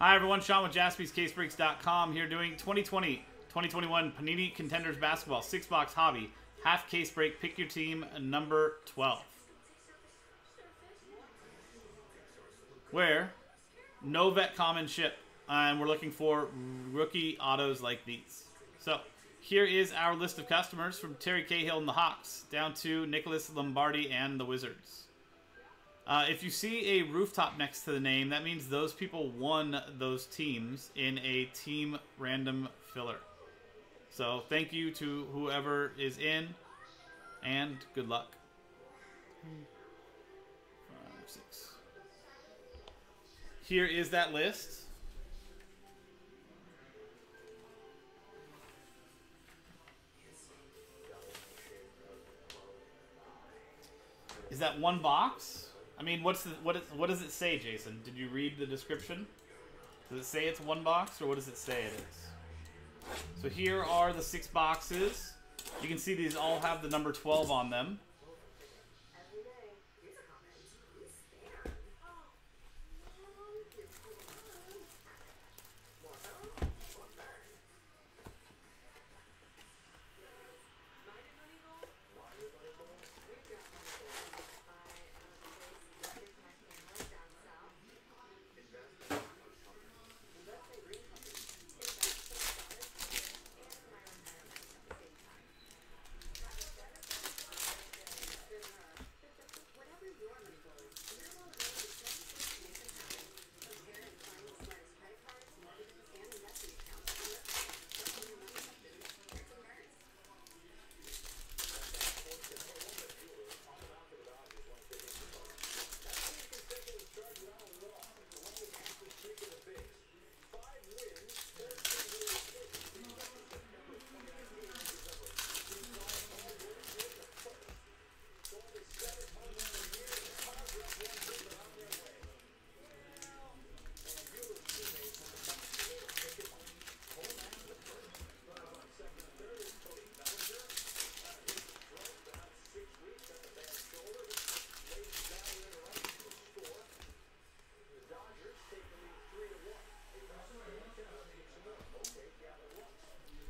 Hi, everyone. Sean with jaspyscasebreaks.com here doing 2020 2021 Panini Contenders Basketball six box hobby half case break. Pick your team number 12. Where no vet common ship, and we're looking for rookie autos like these. So here is our list of customers from Terry Cahill and the Hawks down to Nicholas Lombardi and the Wizards. Uh, if you see a rooftop next to the name, that means those people won those teams in a team random filler. So thank you to whoever is in, and good luck. Five, six. Here is that list. Is that one box? I mean, what's the, what is what does it say, Jason? Did you read the description? Does it say it's one box, or what does it say it is? So here are the six boxes. You can see these all have the number 12 on them.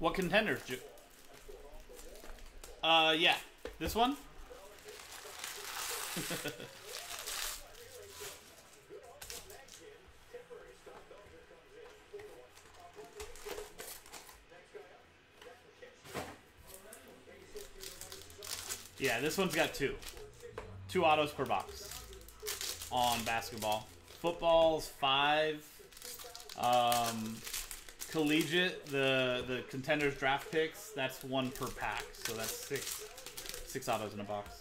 What contenders? Ju- Uh, yeah. This one? yeah, this one's got two. Two autos per box on basketball. Football's five. Um, collegiate, the the contenders draft picks, that's one per pack, so that's six six autos in a box.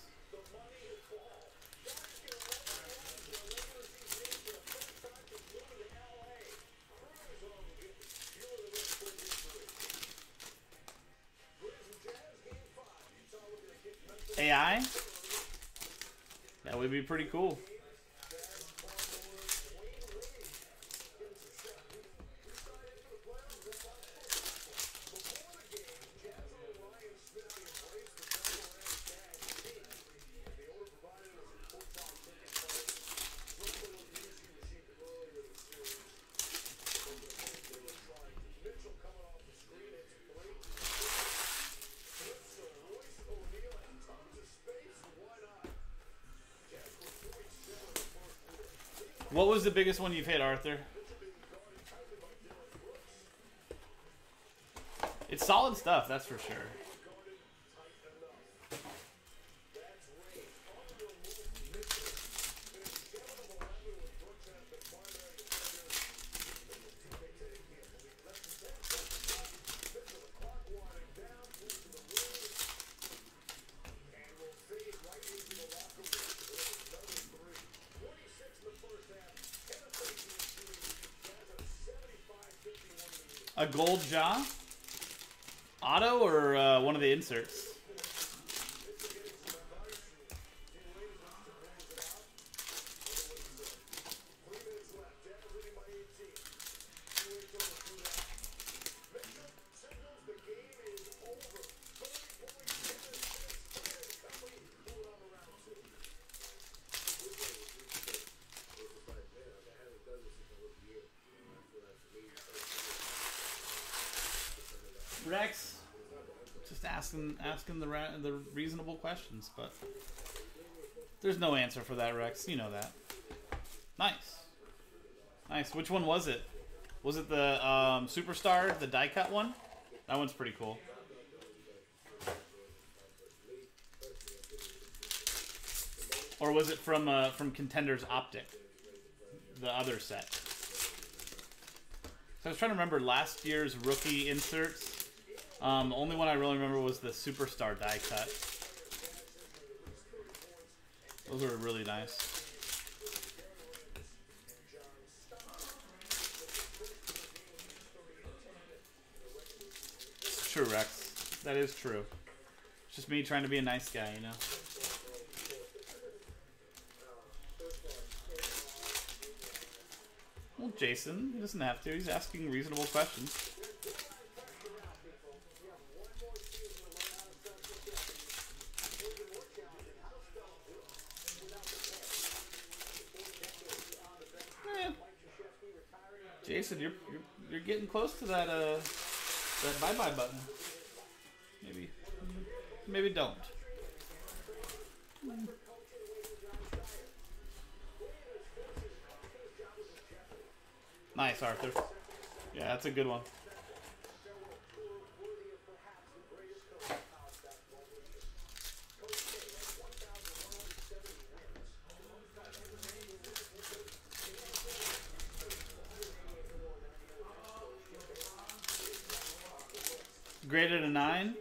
AI? That would be pretty cool. What was the biggest one you've hit, Arthur? It's solid stuff, that's for sure. Gold jaw? Auto or uh, one of the inserts? Asking asking the ra- the reasonable questions, but there's no answer for that, Rex. You know that. Nice, nice. Which one was it? Was it the um, superstar, the die cut one? That one's pretty cool. Or was it from uh, from Contenders Optic? The other set. So I was trying to remember last year's rookie inserts. Um, only one I really remember was the Superstar die cut. Those were really nice. True, Rex. That is true. It's just me trying to be a nice guy, you know? Well, Jason, he doesn't have to. He's asking reasonable questions. Jason, you're, you're you're getting close to that uh that bye bye button. Maybe maybe don't. Nice, Arthur. Yeah, that's a good one. Graded a nine?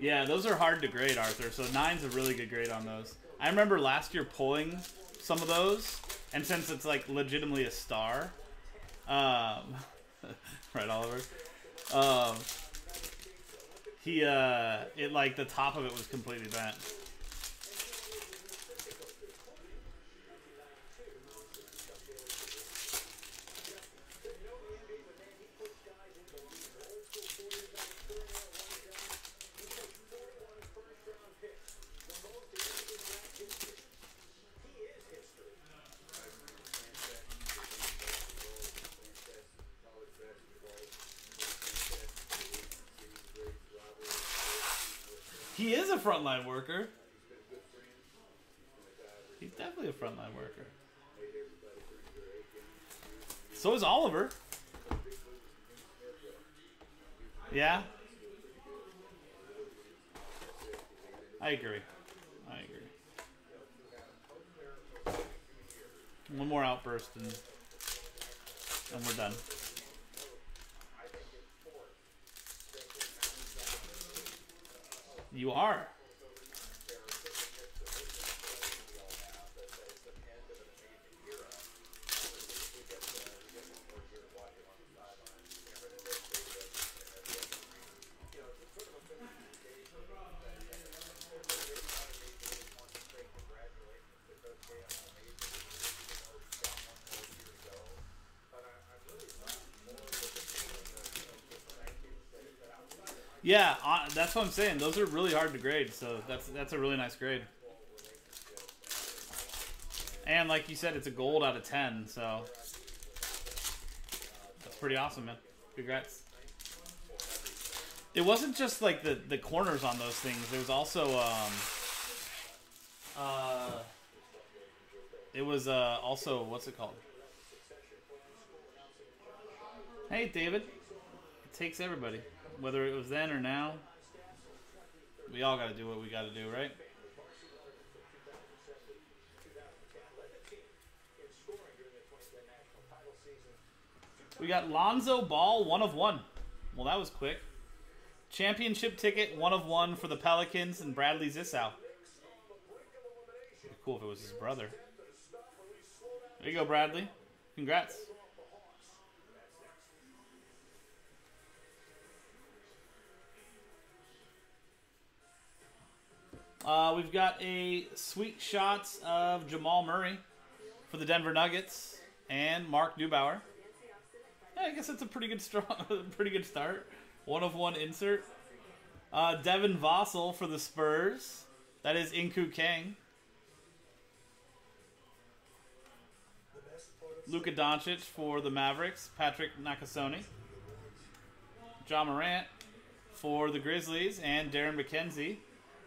Yeah, those are hard to grade, Arthur. So nine's a really good grade on those. I remember last year pulling some of those, and since it's like legitimately a star, um, right, Oliver. Um, he uh, it like the top of it was completely bent. He is a frontline worker. He's definitely a frontline worker. So is Oliver. Yeah. I agree. I agree. One more outburst and and we're done. You are. Yeah, uh, that's what I'm saying. Those are really hard to grade, so that's that's a really nice grade. And like you said, it's a gold out of ten, so that's pretty awesome, man. Congrats. It wasn't just like the the corners on those things. There was also um uh it was uh also what's it called? Hey, David. It takes everybody whether it was then or now, we all got to do what we got to do, right? We got Lonzo Ball, one of one. Well, that was quick. Championship ticket, one of one for the Pelicans and Bradley Zissou. cool if it was his brother. There you go, Bradley. Congrats. Uh, we've got a sweet shots of Jamal Murray for the Denver Nuggets and Mark Neubauer. Yeah, I guess that's a pretty good strong, pretty good start. One of one insert. Uh, Devin Vassell for the Spurs. That is Inku Kang. Luka Doncic for the Mavericks. Patrick Nakasone. John Morant for the Grizzlies and Darren McKenzie.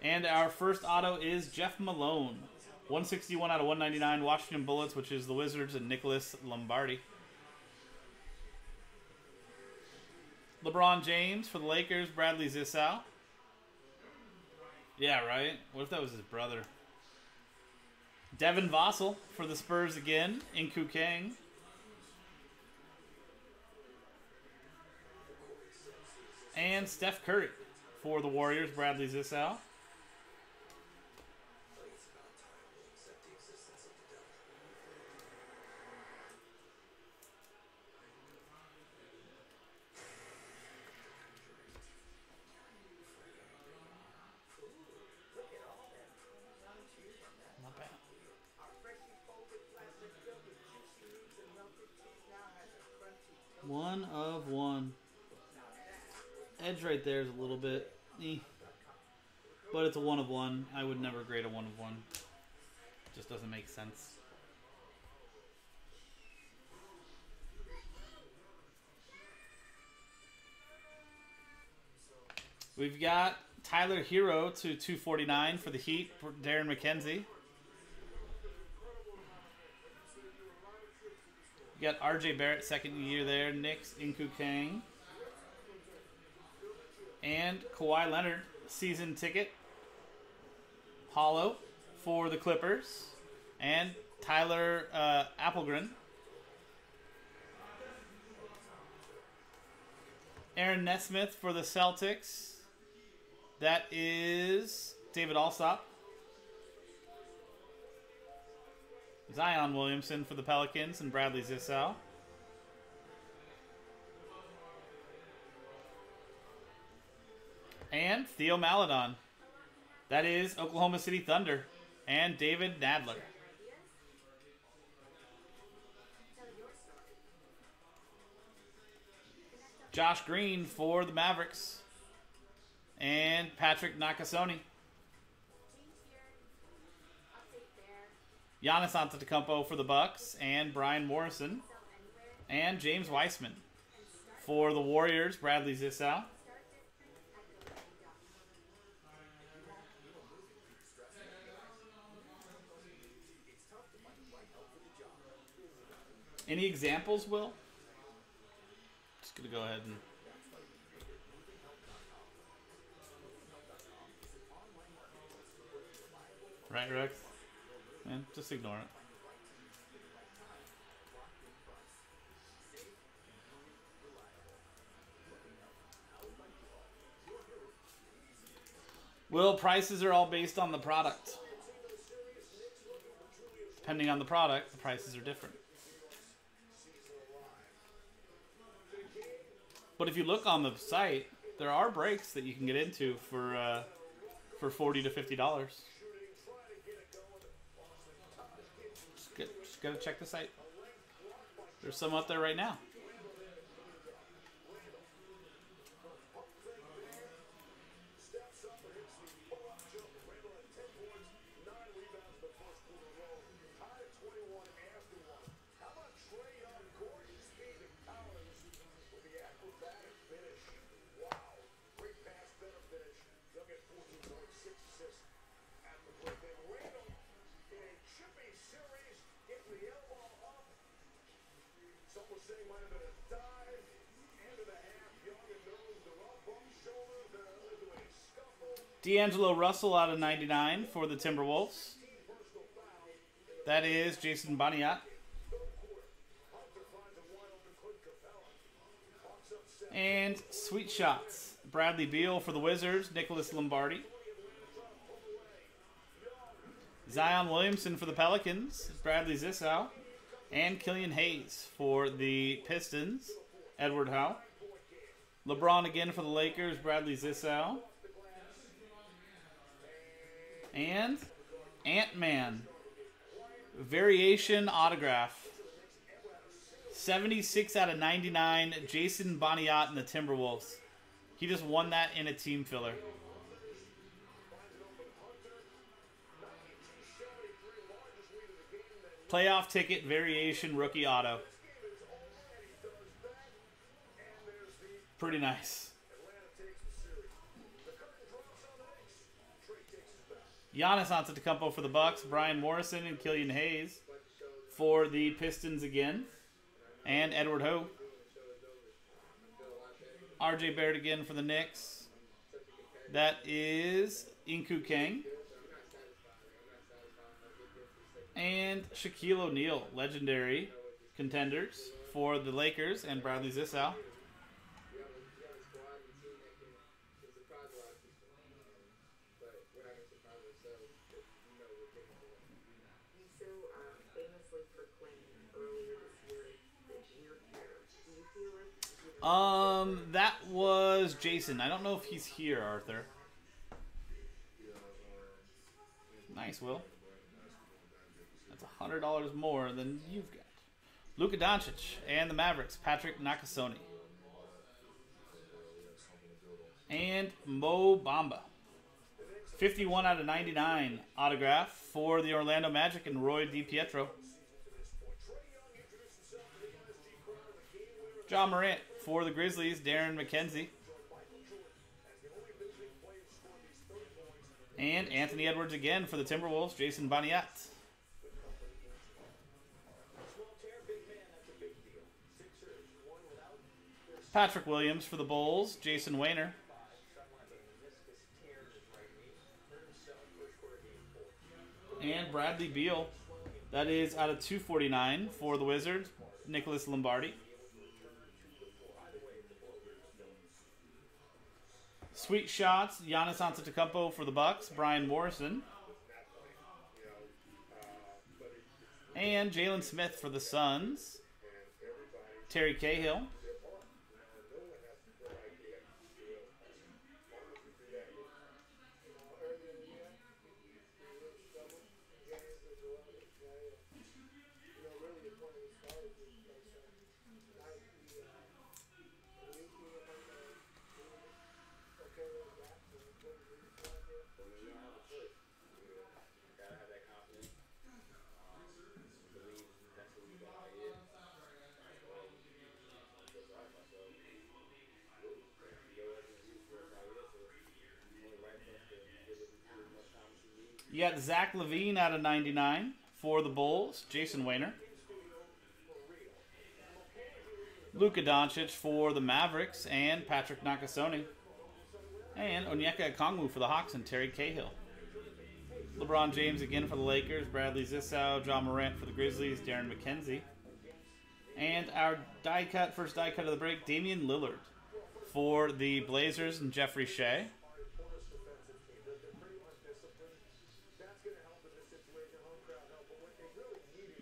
And our first auto is Jeff Malone. 161 out of 199 Washington Bullets, which is the Wizards, and Nicholas Lombardi. LeBron James for the Lakers, Bradley Zissou. Yeah, right? What if that was his brother? Devin Vassell for the Spurs again, in Kang. And Steph Curry for the Warriors, Bradley Zissou. One of one. Edge right there is a little bit, eh. but it's a one of one. I would never grade a one of one. Just doesn't make sense. We've got Tyler Herro to 249 for the Heat Darren McKenzie. You got RJ Barrett, second year there. Knicks, Inku Kang. And Kawhi Leonard, season ticket. Holo for the Clippers. And Tyler uh, Applegren. Aaron Nesmith for the Celtics. That is David Alsop. Zion Williamson for the Pelicans and Bradley Zissou. And Theo Maledon. That is Oklahoma City Thunder and David Nadler. Josh Green for the Mavericks and Patrick Nakasone. Giannis Antetokounmpo for the Bucks and Brian Morrison and James Wiseman for the Warriors. Bradley Zissou. Any examples, Will? Just gonna go ahead and. Right, Rex? Man, just ignore it. Will prices are all based on the product. Depending on the product, the prices are different. But if you look on the site, there are breaks that you can get into for uh, for forty to fifty dollars. Just, get, just gotta check the site. There's some up there right now. D'Angelo Russell out of 99 for the Timberwolves. That is Jason Baniat. And Sweet Shots. Bradley Beal for the Wizards. Nicholas Lombardi. Zion Williamson for the Pelicans. Bradley Zissou. And Killian Hayes for the Pistons. Edward Howe. LeBron again for the Lakers. Bradley Zissou. And Ant Man. Variation autograph. 76 out of 99. Jason Boniat and the Timberwolves. He just won that in a team filler. Playoff ticket, variation, rookie auto. Pretty nice. Giannis Antetokounmpo for the Bucks, Brian Morrison and Killian Hayes for the Pistons again, and Edward Ho. RJ Barrett again for the Knicks. That is Inku Kang. And Shaquille O'Neal, legendary contenders for the Lakers and Bradley Zissou. Um, that was Jason. I don't know if he's here, Arthur. Nice, Will. That's hundred dollars more than you've got. Luka Doncic and the Mavericks. Patrick Nakasone. And Mo Bamba. 51 out of 99 autograph for the Orlando Magic and Roy DiPietro. John Morant for the Grizzlies, Darren McKenzie. And Anthony Edwards again for the Timberwolves, Jason Boniat. Patrick Williams for the Bulls, Jason Wayner. And Bradley Beal. That is out of 249 for the Wizards, Nicholas Lombardi. Sweet shots, Giannis Antetokounmpo for the Bucks, Brian Morrison. And Jalen Smith for the Suns. Terry Cahill. You got Zach LaVine out of 99 for the Bulls, Jason Wayner. Luka Doncic for the Mavericks and Patrick Nakasone. And Onyeka Okongwu for the Hawks and Terry Cahill. LeBron James again for the Lakers, Bradley Zissou, John Morant for the Grizzlies, Darren McKenzie. And our die cut, first die cut of the break, Damian Lillard for the Blazers and Jeffrey Shea.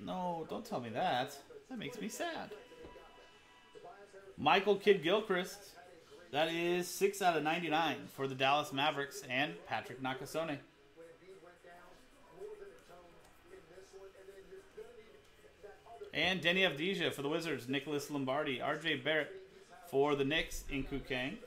No, don't tell me that. That makes me sad. Michael Kidd Gilchrist. That is 6 out of 99 for the Dallas Mavericks and Patrick Nakasone. And Deni Avdija for the Wizards, Nicholas Lombardi, RJ Barrett for the Knicks, Inku Kang.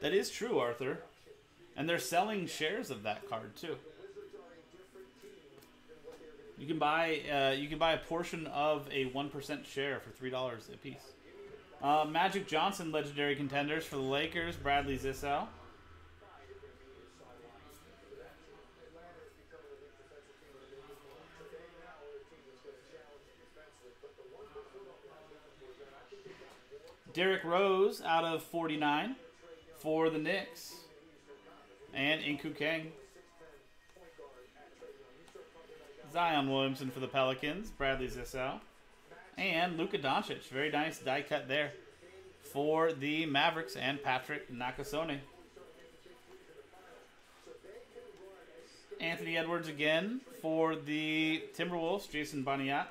That is true, Arthur. And they're selling shares of that card too. You can buy uh, you can buy a portion of a one percent share for three dollars a piece. Uh, Magic Johnson, legendary contenders for the Lakers, Bradley Zissou. Derrick Rose out of 49 for the Knicks. And Inku Kang. Zion Williamson for the Pelicans. Bradley Zissou. And Luka Doncic. Very nice die cut there for the Mavericks and Patrick Nakasone. Anthony Edwards again for the Timberwolves. Jason Boniat.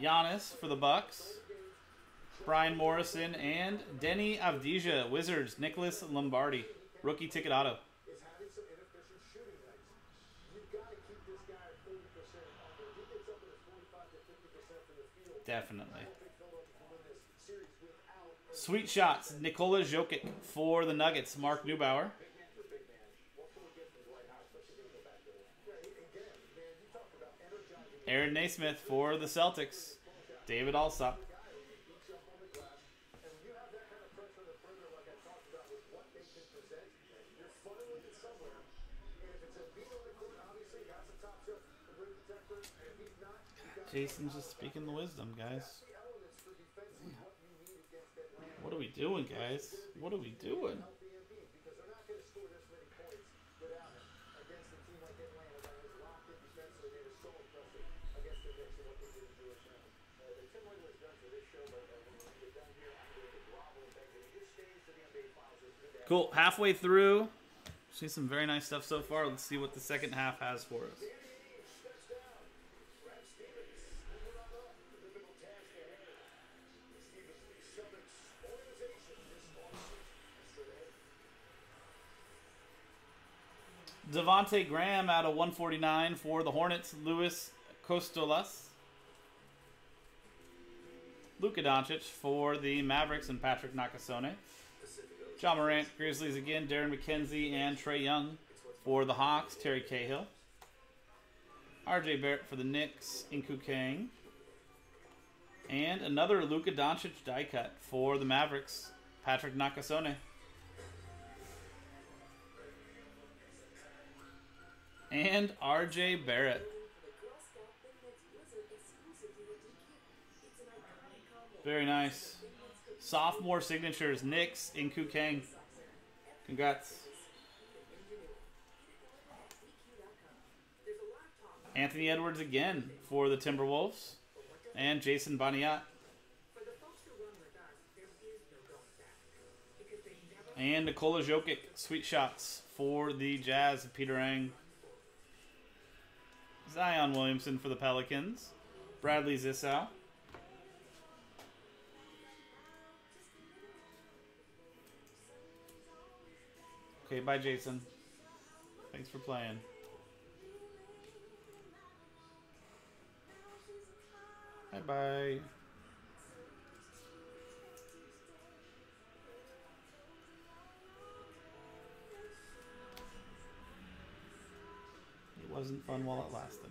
Giannis for the Bucks. Brian Morrison, and Deni Avdija, Wizards, Nicholas Lombardi, rookie ticket auto. Definitely. Sweet shots. Nikola Jokic for the Nuggets. Mark Neubauer. Aaron Nesmith for the Celtics. David Alsop. Jason's just speaking the wisdom, guys. What are we doing, guys? What are we doing? Cool. Halfway through. See some very nice stuff so far. Let's see what the second half has for us. Devonte Graham out of 149 for the Hornets. Louis Costolas. Luka Doncic for the Mavericks and Patrick Nakasone. Ja Morant, Grizzlies again. Darren McKenzie and Trae Young for the Hawks. Terry Cahill. RJ Barrett for the Knicks. Inku Kang. And another Luka Doncic die cut for the Mavericks. Patrick Nakasone. And RJ Barrett. Very nice. Sophomore signatures, Knicks Inku Kang. Congrats. Anthony Edwards again for the Timberwolves. And Jason Baniat. And Nikola Jokic, sweet shots for the Jazz, Peter Ang. Zion Williamson for the Pelicans. Bradley Zissou. Okay, bye, Jason. Thanks for playing. Bye bye wasn't fun while it lasted.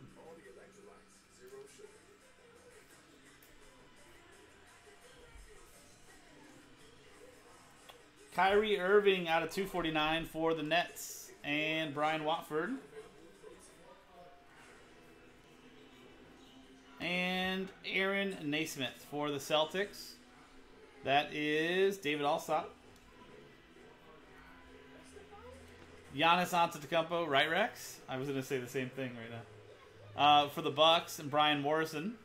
Kyrie Irving out of 249 for the Nets and Brian Watford. And Aaron Nesmith for the Celtics. That is David Alsop. Giannis Antetokounmpo, right, Rex? I was going to say the same thing right now. Uh, for the Bucks and Brian Morrison.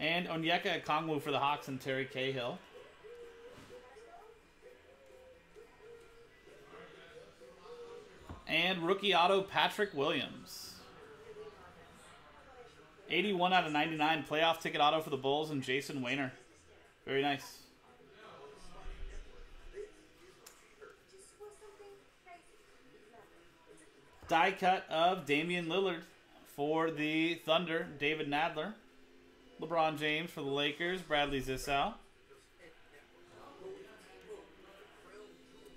And Onyeka Kongwu for the Hawks and Terry Cahill. And rookie auto Patrick Williams. 81 out of 99 playoff ticket auto for the Bulls and Jason Wayner. Very nice. Die cut of Damian Lillard for the Thunder, David Nadler. LeBron James for the Lakers, Bradley Zissou.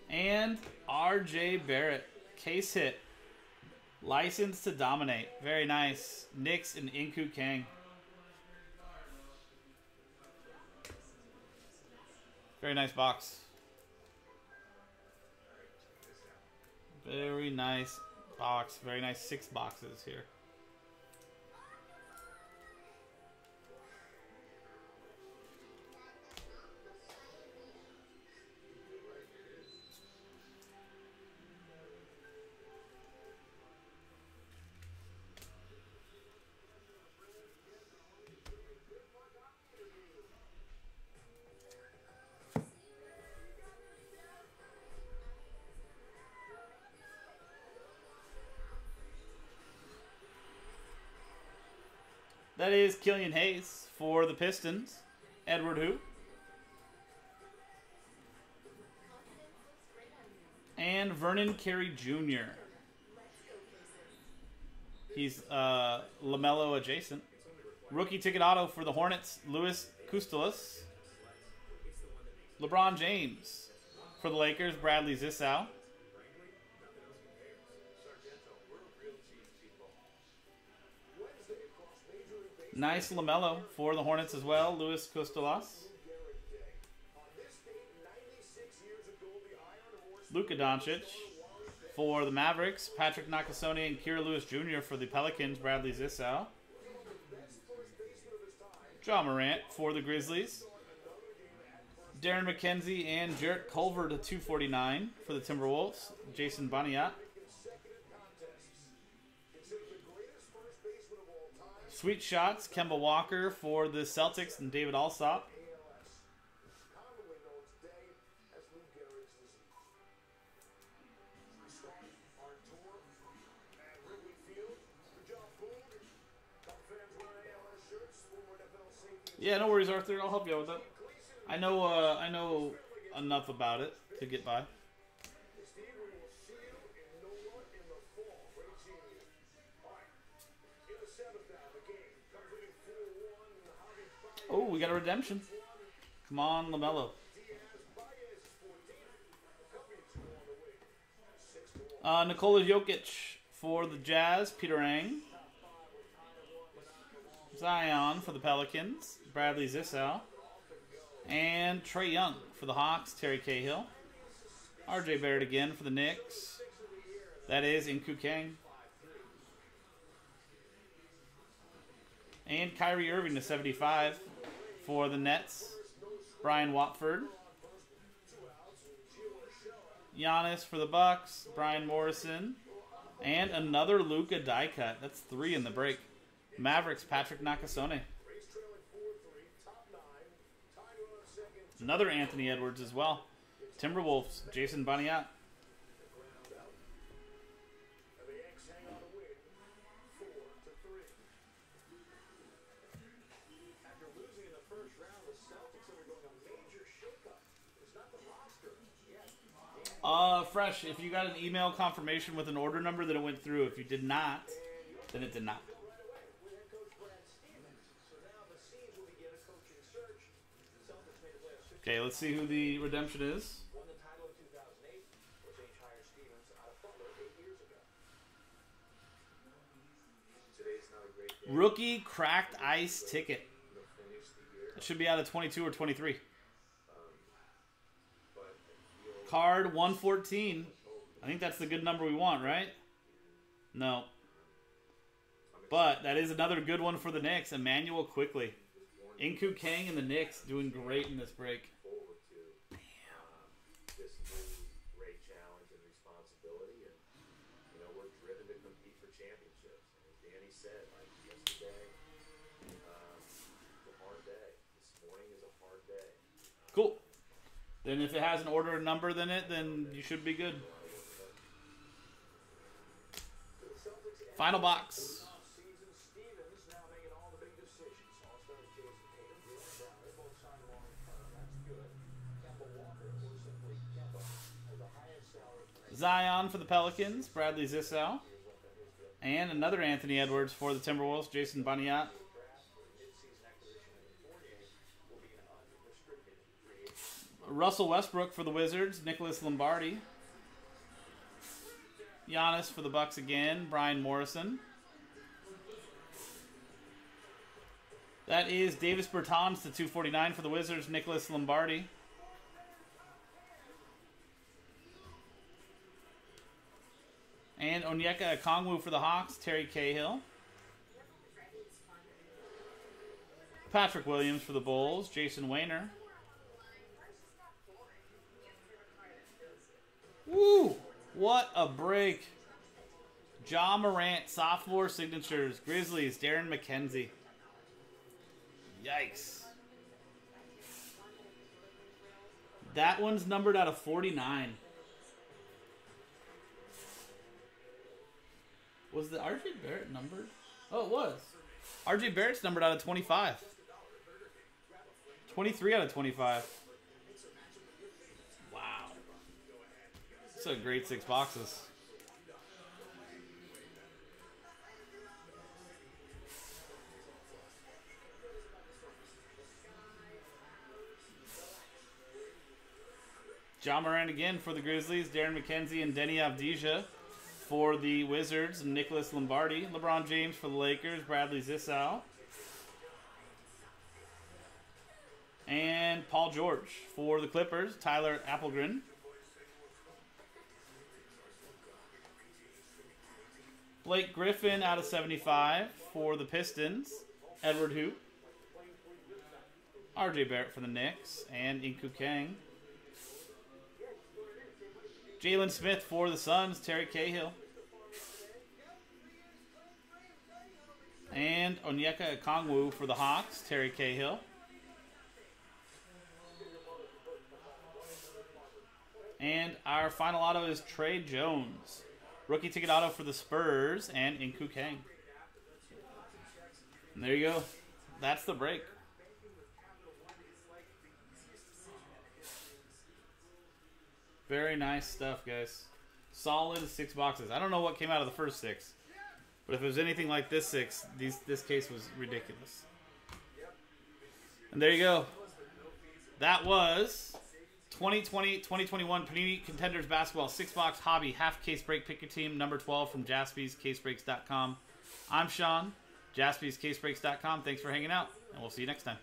And RJ Barrett Case hit. License to dominate. Very nice. Knicks and Inku Kang. Very nice box. Very nice box. Very nice six boxes here. That is Killian Hayes for the Pistons. Edward who? And Vernon Carey Jr. He's uh, LaMelo adjacent. Rookie ticket auto for the Hornets, Louis Kustelis. LeBron James. For the Lakers, Bradley Zissou. Nice LaMelo for the Hornets as well, Luis Costalos. Luka Doncic for the Mavericks, Patrick Nakasone and Kira Lewis Jr. for the Pelicans, Bradley Zissou. John Morant for the Grizzlies. Darren McKenzie and Jarrett Culver to 249 for the Timberwolves. Jason Baniat. Sweet shots, Kemba Walker for the Celtics and David Alsop. Yeah, no worries, Arthur. I'll help you out with that. I know. Uh, I know enough about it to get by. Oh, we got a redemption. Come on, LaMelo. Uh, Nikola Jokic for the Jazz, Peter Ang. Zion for the Pelicans, Bradley Zissou. And Trae Young for the Hawks, Terry Cahill. RJ Barrett again for the Knicks. That is Inku Kang. And Kyrie Irving to 75 for the Nets. Brian Watford. Giannis for the Bucks. Brian Morrison. And another Luka die cut. That's three in the break. Mavericks, Patrick Nakasone. Another Anthony Edwards as well. Timberwolves, Jason Baniat. Uh, fresh. If you got an email confirmation with an order number, then it went through. If you did not, then it did not. Okay, let's see who the redemption is. Rookie cracked ice ticket. It should be out of 22 or 23. Card 114. I think that's the good number we want, right? No. But that is another good one for the Knicks. Immanuel Quickley. Inku Kang and the Knicks doing great in this break. Then if it has an order number in it, then you should be good. Final box. Zion for the Pelicans, Bradley Zissou. And another Anthony Edwards for the Timberwolves, Jason Baniat. Russell Westbrook for the Wizards, Nicholas Lombardi. Giannis for the Bucks again, Brian Morrison. That is Davis Bertans to 249 for the Wizards, Nicholas Lombardi. And Onyeka Kongwu for the Hawks, Terry Cahill. Patrick Williams for the Bulls, Jason Wayner. Woo! What a break. Ja Morant, sophomore signatures. Grizzlies, Darren McKenzie. Yikes. That one's numbered out of 49. Was the RJ Barrett numbered? Oh, it was. RJ Barrett's numbered out of 25. 23 out of 25. A great six boxes. John Moran again for the Grizzlies. Darren McKenzie and Deni Avdija for the Wizards. Nicholas Lombardi. LeBron James for the Lakers. Bradley Zissou. And Paul George for the Clippers. Tyler Applegren. Blake Griffin out of 75 for the Pistons. Edward Hoop. RJ Barrett for the Knicks. And Inku Kang. Jalen Smith for the Suns. Terry Cahill. And Onyeka Okongwu for the Hawks. Terry Cahill. And our final auto is Tre Jones. Rookie ticket auto for the Spurs and Inku Kang. And there you go. That's the break. Very nice stuff, guys. Solid six boxes. I don't know what came out of the first six, but if it was anything like this six, these this case was ridiculous. And there you go. That was 2020 2021 Panini Contenders Basketball six box hobby half case break pick your team number 12 from jaspyscasebreaks.com. I'm Sean, jaspyscasebreaks.com. Thanks for hanging out, and we'll see you next time.